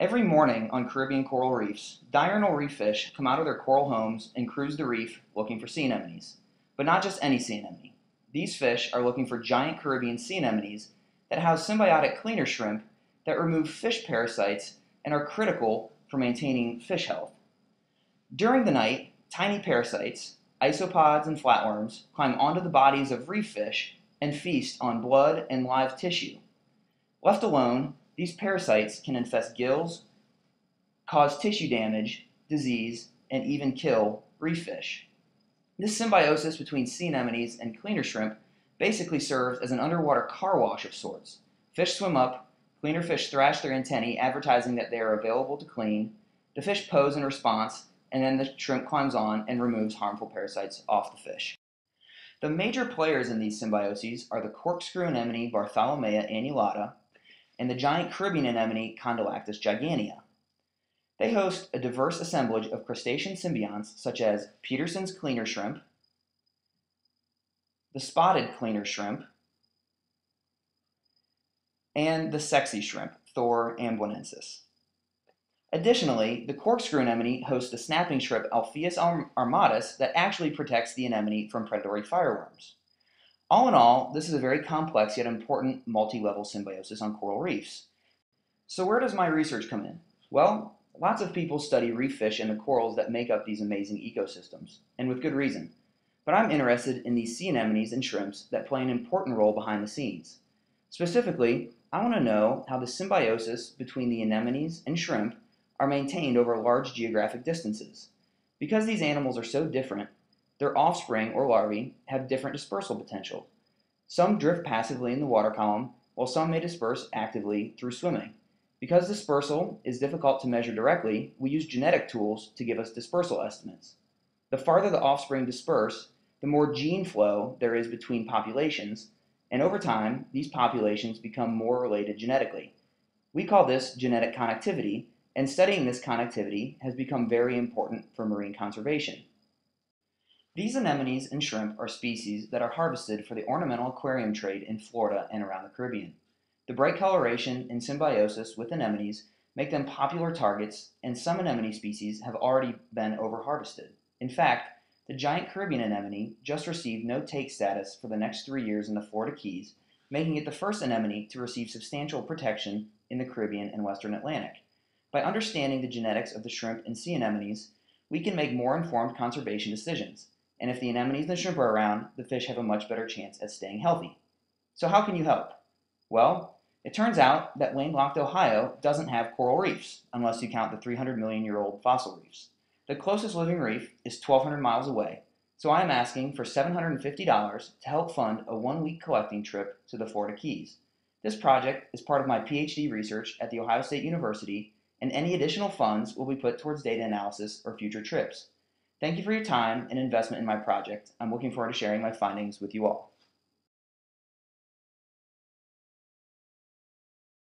Every morning on Caribbean coral reefs, diurnal reef fish come out of their coral homes and cruise the reef looking for sea anemones. But not just any sea anemone. These fish are looking for giant Caribbean sea anemones that house symbiotic cleaner shrimp that remove fish parasites and are critical for maintaining fish health. During the night, tiny parasites, isopods and flatworms, climb onto the bodies of reef fish and feast on blood and live tissue. Left alone, these parasites can infest gills, cause tissue damage, disease, and even kill reef fish. This symbiosis between sea anemones and cleaner shrimp basically serves as an underwater car wash of sorts. Fish swim up, cleaner fish thrash their antennae, advertising that they are available to clean. The fish pose in response, and then the shrimp climbs on and removes harmful parasites off the fish. The major players in these symbioses are the corkscrew anemone Bartholomea annulata, and the giant Caribbean anemone Condylactis gigantea. They host a diverse assemblage of crustacean symbionts such as Pederson's cleaner shrimp, the spotted cleaner shrimp, and the sexy shrimp, Thor amboinensis. Additionally, the corkscrew anemone hosts the snapping shrimp Alpheus armatus that actually protects the anemone from predatory fireworms. All in all, this is a very complex yet important multi-level symbiosis on coral reefs. So where does my research come in? Well, lots of people study reef fish and the corals that make up these amazing ecosystems, and with good reason. But I'm interested in these sea anemones and shrimps that play an important role behind the scenes. Specifically, I want to know how the symbiosis between the anemones and shrimp are maintained over large geographic distances. Because these animals are so different, their offspring, or larvae, have different dispersal potential. Some drift passively in the water column, while some may disperse actively through swimming. Because dispersal is difficult to measure directly, we use genetic tools to give us dispersal estimates. The farther the offspring disperse, the more gene flow there is between populations, and over time, these populations become more related genetically. We call this genetic connectivity, and studying this connectivity has become very important for marine conservation. These anemones and shrimp are species that are harvested for the ornamental aquarium trade in Florida and around the Caribbean. The bright coloration and symbiosis with anemones make them popular targets, and some anemone species have already been overharvested. In fact, the giant Caribbean anemone just received no take status for the next three years in the Florida Keys, making it the first anemone to receive substantial protection in the Caribbean and Western Atlantic. By understanding the genetics of the shrimp and sea anemones, we can make more informed conservation decisions and if the anemones and the shrimp are around, the fish have a much better chance at staying healthy. So how can you help? Well, it turns out that landlocked Ohio doesn't have coral reefs, unless you count the 300 million year old fossil reefs. The closest living reef is 1,200 miles away, so I am asking for $750 to help fund a one week collecting trip to the Florida Keys. This project is part of my PhD research at The Ohio State University, and any additional funds will be put towards data analysis or future trips. Thank you for your time and investment in my project. I'm looking forward to sharing my findings with you all.